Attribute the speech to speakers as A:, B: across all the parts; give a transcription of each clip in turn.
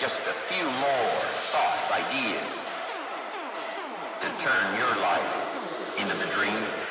A: just a few more thoughts, ideas to turn your life into the dream.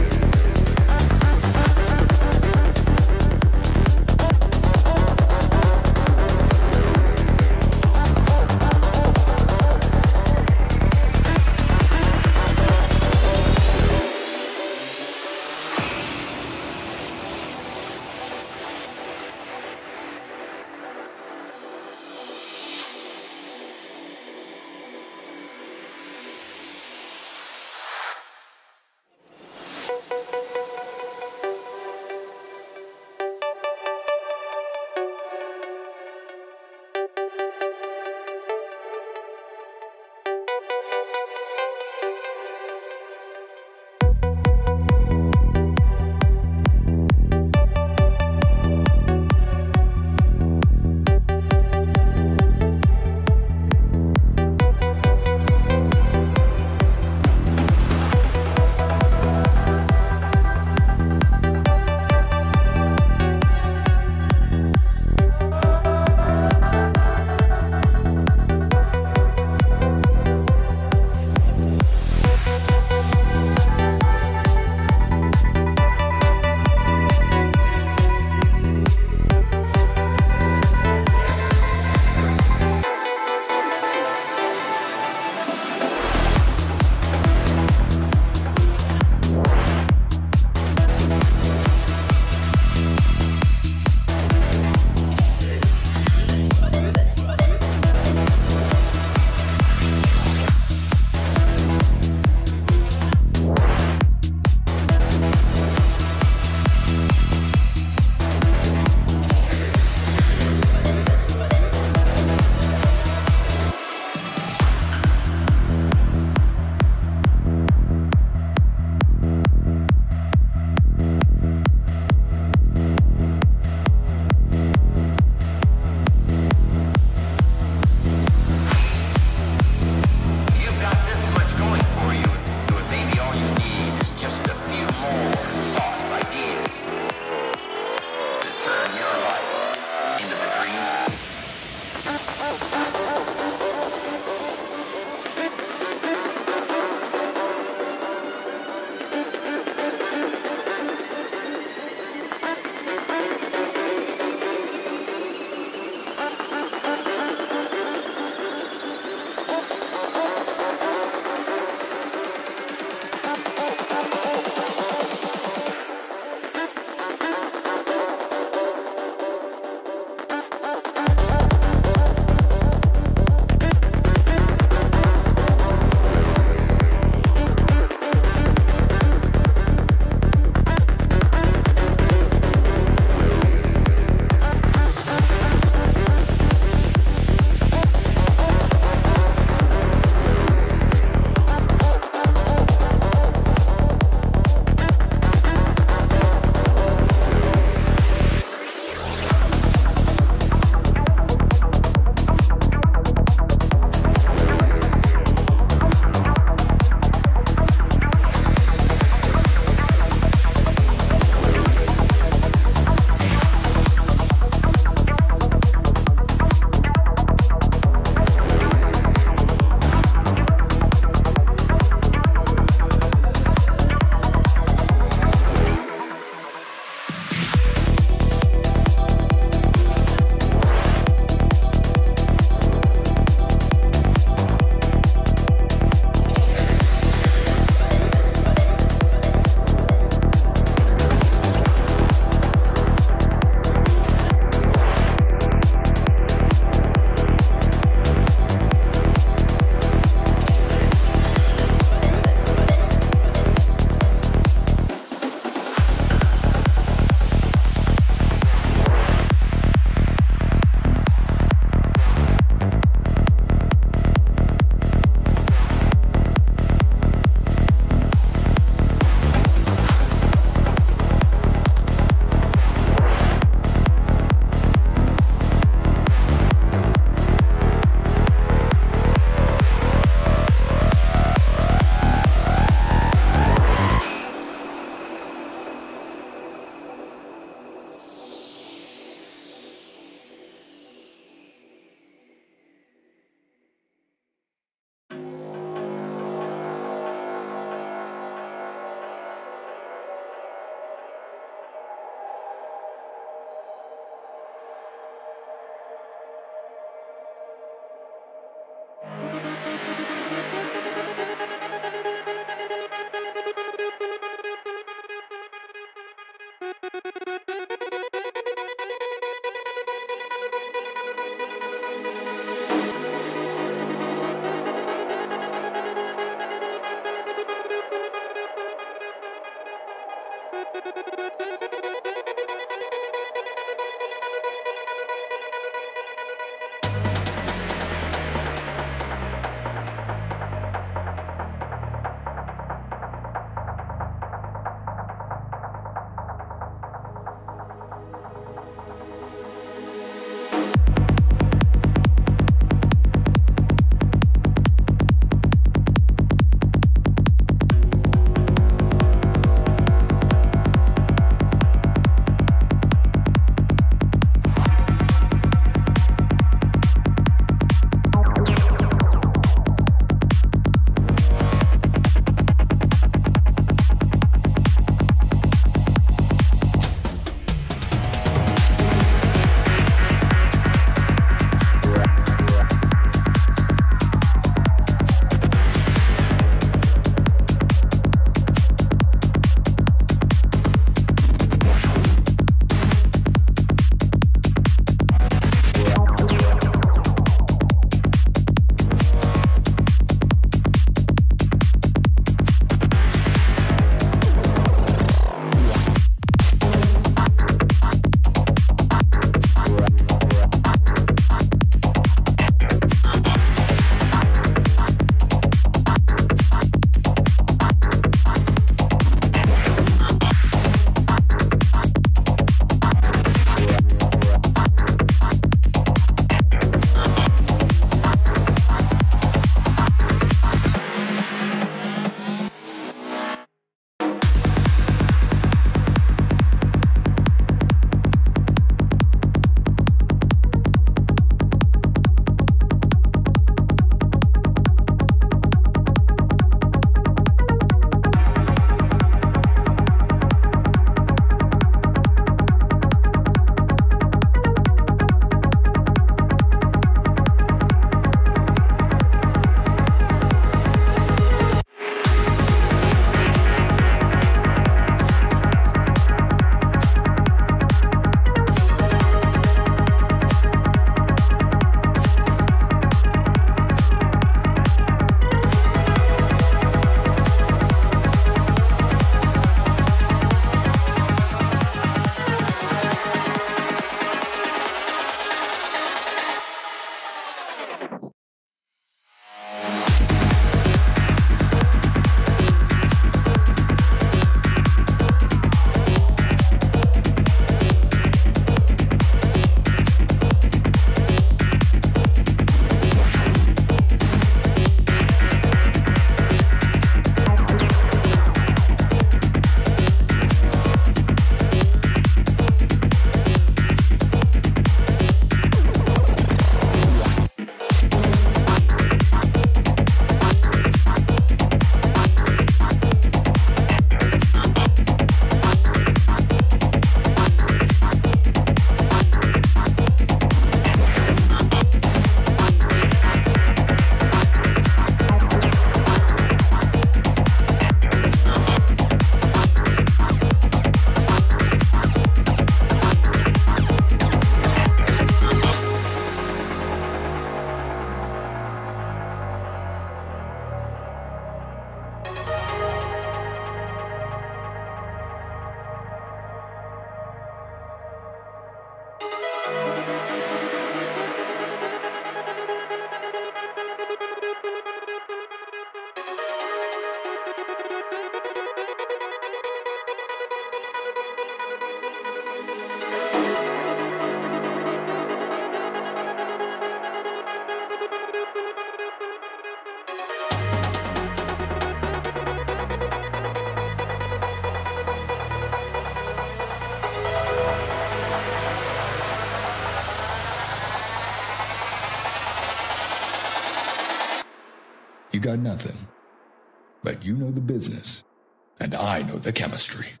B: The chemistry.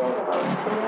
C: Excited